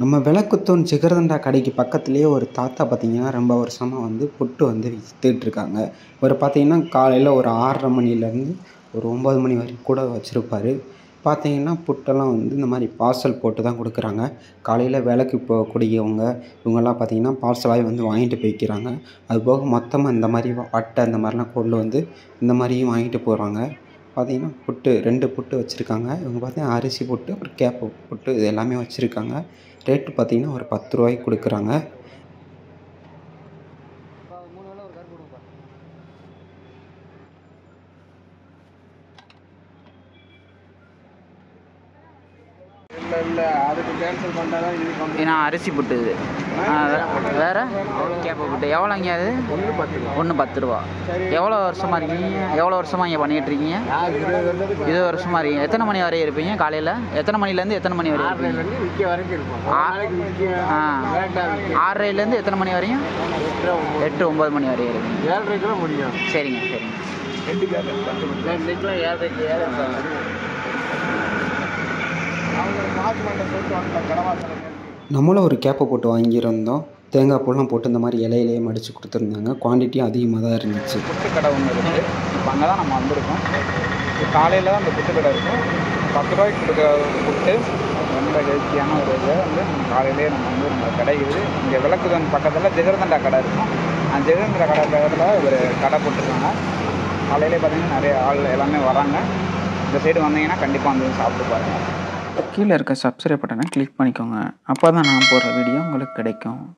நம்ம விளக்குத்தூண் ஜிகர்தண்டா கடைக்கு பக்கத்துலேயே ஒரு தாத்தா பார்த்தீங்கன்னா ரொம்ப வருஷமாக வந்து புட்டு வந்து விற்றுட்ருக்காங்க இவர் பார்த்தீங்கன்னா காலையில் ஒரு ஆறரை மணிலேருந்து ஒரு ஒம்பது மணி வரைக்கும் கூட வச்சுருப்பார். பார்த்தீங்கன்னா புட்டெல்லாம் வந்து இந்த மாதிரி பார்சல் போட்டு தான் கொடுக்குறாங்க. காலையில் வேலைக்கு போகக்கூடியவங்க இவங்கெல்லாம் பார்த்தீங்கன்னா பார்சலாகவே வந்து வாங்கிட்டு போய்க்கிறாங்க. அதுபோக மொத்தமாக இந்த மாதிரி அட்டை இந்த மாதிரிலாம் கொண்டு வந்து இந்த மாதிரியும் வாங்கிட்டு போகிறாங்க பார்த்தீங்கன்னா புட்டு ரெண்டு புட்டு வச்சுருக்காங்க. இவங்க பார்த்தீங்கன்னா அரிசி புட்டு அப்புறம் கேப்பு புட்டு இது எல்லாமே வச்சுருக்காங்க. ரேட்டு பார்த்தீங்கன்னா ஒரு பத்து ரூபாய்க்கு கொடுக்குறாங்க. இல்லை இல்லை. அதுக்கு கேன்சல் பண்ணால் தான் இது பண்ண ஏன்னா அரிசி புட்டு இது ஆ, வே- வேற? கேப்பை புட்டு. எவ்வளோங்க அது? ஒன்று பத்து ரூபா. ஒன்று பத்து ரூபா. எவ்வளோ வருஷமா இருக்கீங்க? எவ்வளோ வருஷமா இங்கே பண்ணிகிட்டு இருக்கீங்க? நான் இருபது வருடத்துக்கு இருபது வருஷமா இருக்கீங்க. எத்தனை மணி வரை இருப்பீங்க காலையில்? எத்தனை மணிலேருந்து எத்தனை மணி வரை இருப்பீங்க? ஆறுலேருந்து விற்க வரைக்கும் இருப்போம். ஒரு ஆ. நாளைக்கு விற்க ஆ. லேட்டாக விற்க ஆறரைலேருந்து எத்தனை மணி வரையும்? எட்டு ஒம்பது மணி வரை இருப்பீங்க. முடியும். சரிங்க சரிங்க. ரெண்டு ஏழரைக்கு ஏழரை. அவங்க சொல்லிட்டு கடவாசல் நம்மளும் ஒரு கேப்பை போட்டு வாங்கியிருந்தோம். தேங்காய் பூலாம் போட்டு இந்த மாதிரி இலையிலேயே மடித்து கொடுத்துருந்தாங்க. குவான்டிட்டியும் அதிகமாக தான் இருந்துச்சு. புட்டு கடை ஒன்று இருக்குது இப்போ அங்கே தான் நம்ம வந்திருக்கோம். காலையில் தான் அந்த புட்டு கடை இருக்கும். பத்து ரூபாய்க்கு கொடுக்குற புட்டு ரொம்ப ஹெல்த்தியான ஒரு இதை வந்து நம்ம காலையிலேயே நம்ம வந்து நம்ம கிடைக்குது இங்கே விளக்குதன் பக்கத்தில் ஜெகர்தண்டா கடை இருக்கும். அந்த ஜெகர்தண்டா கடை பக்கத்தில் ஒரு கடை போட்டிருக்காங்க. காலையிலே பார்த்தீங்கன்னா நிறைய ஆள் எல்லாமே வராங்க. இந்த சைடு வந்தீங்கன்னா கண்டிப்பாக வந்து சாப்பிட்டு பாருங்கள் கீழே இருக்க சப்ஸ்கிரைப் பட்டனை கிளிக் பண்ணிக்கோங்க. அப்போ தான் நான் போடுற வீடியோ உங்களுக்கு கிடைக்கும்.